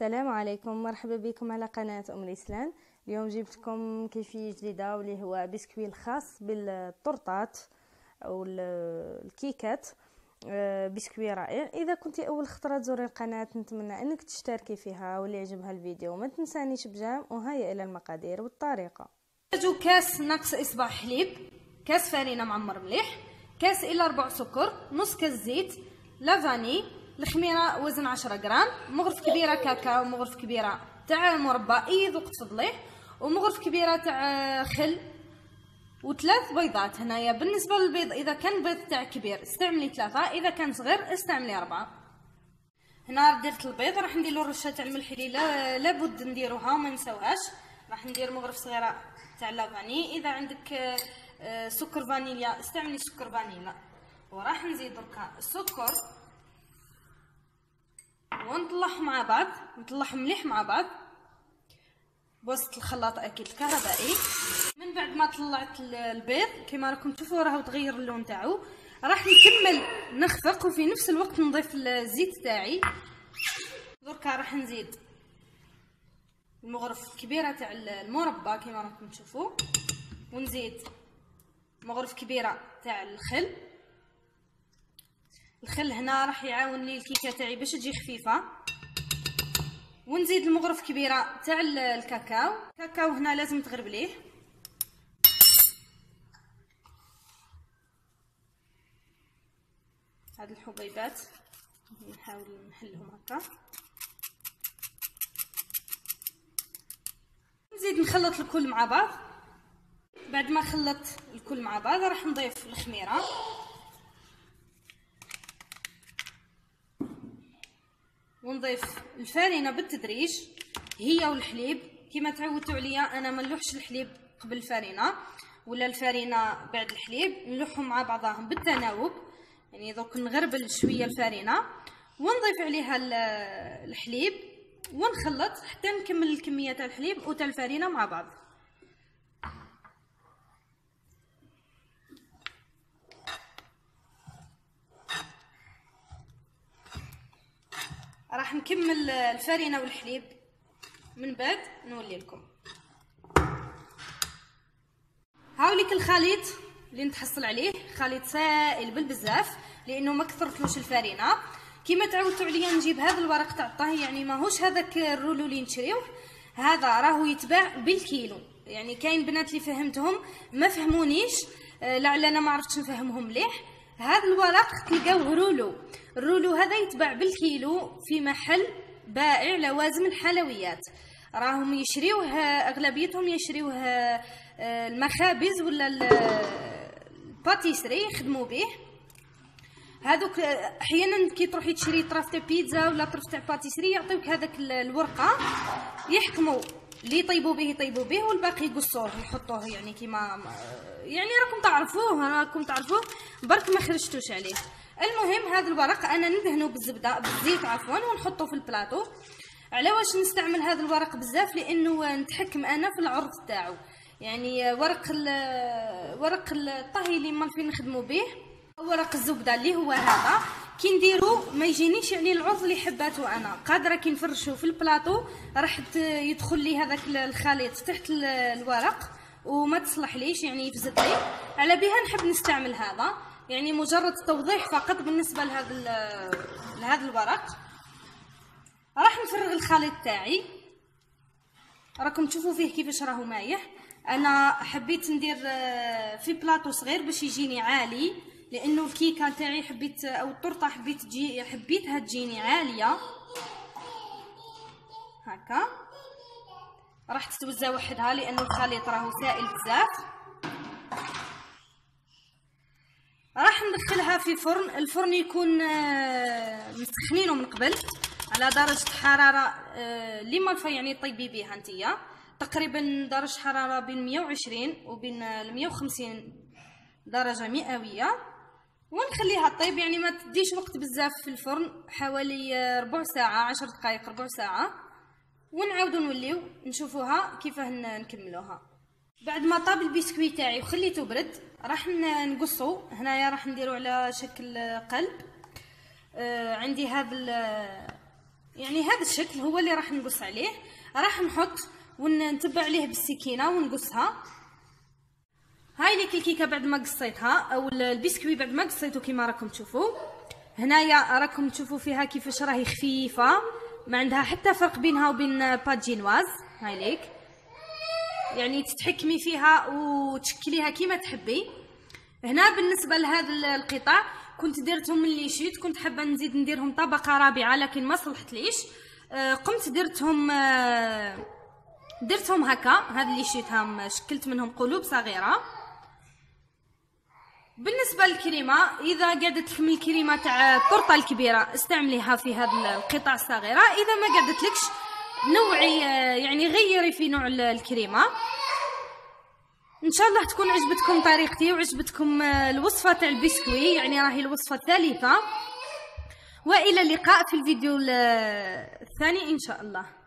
السلام عليكم. مرحبا بكم على قناة أم الإسلام. اليوم جبت لكم كيفية جديدة واللي هو بسكوي الخاص بالطرطات أو الكيكات. آه، بسكوي رائع. إذا كنت أول خطرة تزوري القناة نتمنى أنك تشتركي فيها واللي يعجبها الفيديو. وما تنسانيش ب j'aime وهيا إلى المقادير والطريقة. جو كاس ناقص اصبع حليب. كاس فرينه معمر مليح. كاس إلا ربع سكر. نص كاس زيت. لافاني. الخميرة وزن 10 غرام مغرف كبيرة كاكاو مغرف كبيرة تاع مربى اي ذوق تفضليه ومغرف كبيرة تاع خل وثلاث بيضات. هنايا بالنسبة للبيض إذا كان بيض تاع كبير استعملي ثلاثة إذا كان صغير استعملي أربعة. هنا درت البيض راح ندير له رشه تاع الملح اللي لابد نديروها وما نساوهاش. راح ندير مغرف صغيرة تاع لافاني. إذا عندك آه، سكر فانيليا استعملي سكر فانيلا. وراح نزيد دركا السكر ونطلعهم مع بعض نطلعهم مليح مع بعض. بوسط الخلاط أكيد الكهربائي من بعد ما طلعت البيض كما راكم تشوفوا راه تغير اللون تاعو. راح نكمل نخفق وفي نفس الوقت نضيف الزيت تاعي. دركا راح نزيد المغرف الكبيرة تاع المربى كما راكم تشوفوا. ونزيد مغرف كبيرة تاع الخل. الخل هنا راح يعاون لي الكيكة تاعي باش تجي خفيفة. ونزيد المغرف كبيرة تاع الكاكاو. الكاكاو هنا لازم تغربليه هاد الحبيبات نحاول نحلهم هكا. نزيد نخلط الكل مع بعض. بعد ما خلط الكل مع بعض راح نضيف الخميرة. ونضيف الفارينه بالتدريج. هي والحليب كما تعودتوا عليا أنا ما نلوحش الحليب قبل الفارينه ولا الفارينه بعد الحليب نلوحهم مع بعضهم بالتناوب يعني دوك نغربل شوية الفارينه ونضيف عليها الحليب ونخلط حتى نكمل الكمية تاع الحليب وتاع الفارينه مع بعض. راح نكمل الفارينه والحليب من بعد نولي لكم. هاوليك الخليط اللي نتحصل عليه خليط سائل بالبزاف لأنه ما كثرتلوش الفارينه كيما تعودتوا عليا نجيب هذا الورق تاع الطهي يعني ماهوش هذاك الرولو اللي نشريوه. هذا راهو يتباع بالكيلو. يعني كاين بنات اللي فهمتهم ما فهمونيش آه، لعل أنا ما عرفتش نفهمهم مليح. هذا الورق تلقاوه رولو. الرولو هذا يتباع بالكيلو في محل بائع لوازم الحلويات. راهم يشريوه أغلبيتهم يشريوه آه، المخابز ولا الباتيسري يخدموا به. هذوك أحيانا كي تروحي تشري طرف تاع بيتزا ولا طرف تاع باتيسري يعطيوك هذاك الورقة يحكموا. اللي يطيبوا به يطيبوا به والباقي يقصوه يحطوه يعني كيما يعني راكم تعرفوه راكم تعرفوه. برك ما خرجتوش عليه. المهم هذا الورق أنا ندهنه بالزبدة بالزيت عفوا ونحطه في البلاطو. على واش نستعمل هذا الورق بزاف؟ لأنه نتحكم أنا في العرض تاعو. يعني ورق ورق الطهي اللي ما فين نخدموا به ورق الزبدة اللي هو هذا. كي نديرو ما يجينيش يعني العرض اللي حباته أنا. قادرة كي نفرشو في البلاطو راح يدخل لي هذاك الخليط تحت الورق وما تصلح ليش يعني يفزت لي. على بها نحب نستعمل هذا. يعني مجرد توضيح فقط بالنسبة لهذا لهذا الورق. راح نفرغ الخليط تاعي. راكم تشوفوا فيه كيفاش راهو مايح. أنا حبيت ندير آه، في بلاطو صغير باش يجيني عالي. لأنه الكيكه تاعي حبيت أو الطرطه حبيت تجي حبيتها تجيني عالية. هكا. راح تتوزع وحدها لأنه الخليط راهو سائل بزاف. راح ندخلها في فرن الفرن يكون آه، مسخنينه من قبل على درجة حرارة آه، اللي ما يعني طيبي بها نتيا تقريبا درجة حرارة بين 120 وبين 150 درجة مئوية. ونخليها طيب يعني ما تديش وقت بزاف في الفرن حوالي ربع ساعة عشر دقائق ربع ساعة. ونعاودو نوليو نشوفوها كيفاه نكملوها. بعد ما طاب البسكوي تاعي وخليته برد راح نقصو. هنايا راح نديرو على شكل قلب. آه عندي هذا يعني هذا الشكل هو اللي راح نقص عليه. راح نحط ونتبع عليه بالسكينة ونقصها. هاي ليك الكيكه بعد ما قصيتها أو البسكوي بعد ما قصيته كيما راكم تشوفوا هنايا راكم تشوفوا فيها كيفاش راهي خفيفة ما عندها حتى فرق بينها وبين la génoise. هاي ليك. يعني تتحكمي فيها وتشكليها كيما تحبي. هنا بالنسبة لهذا القطع كنت درتهم من ليشيت كنت حابة نزيد نديرهم طبقة رابعة لكن ما صلحتليش آه، قمت درتهم آه، درتهم هكا. هاد اللي شيتهم شكلت منهم قلوب صغيرة. بالنسبة للكريمة إذا قعدت من الكريمة تاع الطرطه الكبيرة استعمليها في هذه القطع الصغيرة. إذا ما قعدت لكش نوعي آه، يعني غيري في نوع الكريمة. إن شاء الله تكون عجبتكم طريقتي وعجبتكم آه، الوصفة تاع البسكوي. يعني راهي الوصفة الثالثة. وإلى اللقاء في الفيديو الثاني إن شاء الله.